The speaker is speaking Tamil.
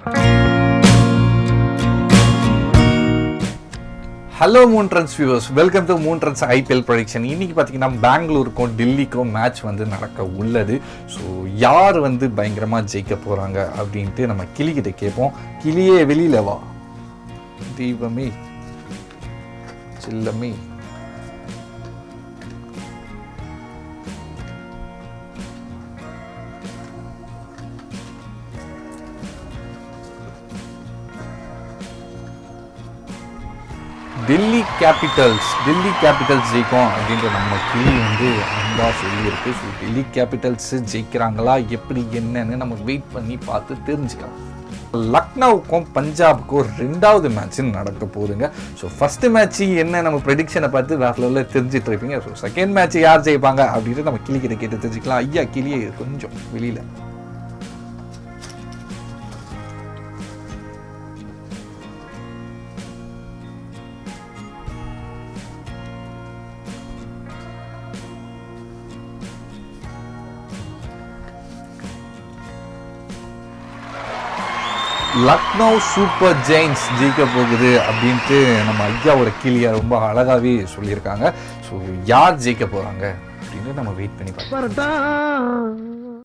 Hello moon trends viewers welcome to moon trends IPL prediction இன்னைக்கு பார்த்தீங்கன்னா பெங்களூருக்கும் டெல்லிக்கும் மேட்ச் வந்து நடக்க உள்ளது. ஸோ யார் வந்து பயங்கரமாக ஜெயிக்க போகிறாங்க அப்படின்ட்டு நம்ம கிளிக்கிட்ட கேட்போம். கிளியே வெளியில வா. தீபமே சில்லமே. டெல்லி கேபிட்டல்ஸ் டெல்லி கேபிட்டல்ஸ் ஜெயிக்கும் அப்படின்ற நம்ம கிளி வந்து அன்பா சொல்லியிருக்கு. ஸோ டெல்லி கேபிட்டல்ஸ் ஜெயிக்கிறாங்களா? எப்படி என்னன்னு நம்ம வெயிட் பண்ணி பார்த்து தெரிஞ்சுக்கலாம். லக்னோவுக்கும் பஞ்சாபுக்கும் ரெண்டாவது மேட்ச் நடக்க போகுதுங்க. ஸோ ஃபஸ்ட்டு மேட்ச்சு என்ன நம்ம ப்ரெடிக்ஷனை பார்த்து வேற லெவலில் தெரிஞ்சுட்டு இருப்பீங்க. ஸோ செகண்ட் மேட்ச் யார் ஜெயிப்பாங்க அப்படின்ட்டு நம்ம கிளிக்கிட்ட கேட்டு தெரிஞ்சுக்கலாம். ஐயா கிளியே கொஞ்சம் வெளியில். லக்னோ சூப்பர் ஜெயின்ஸ் ஜெயிக்க போகுது அப்படின்ட்டு நம்ம ஐயாவோட கிளியை ரொம்ப அழகாகவே சொல்லியிருக்காங்க. ஸோ யார் ஜெயிக்க போகிறாங்க அப்படின்னு நம்ம வெயிட் பண்ணி பார்க்கலாம்.